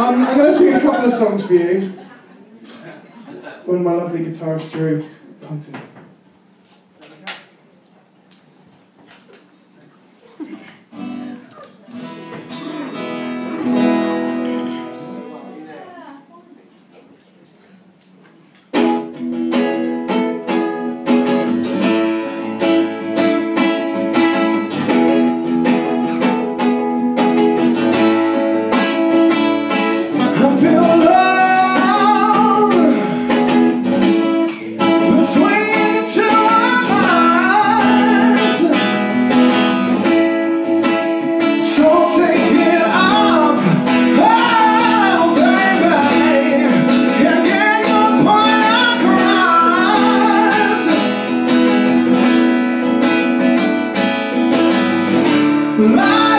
Um, I'm going to sing a couple of songs for you. When my lovely guitarist Drew Huntington. My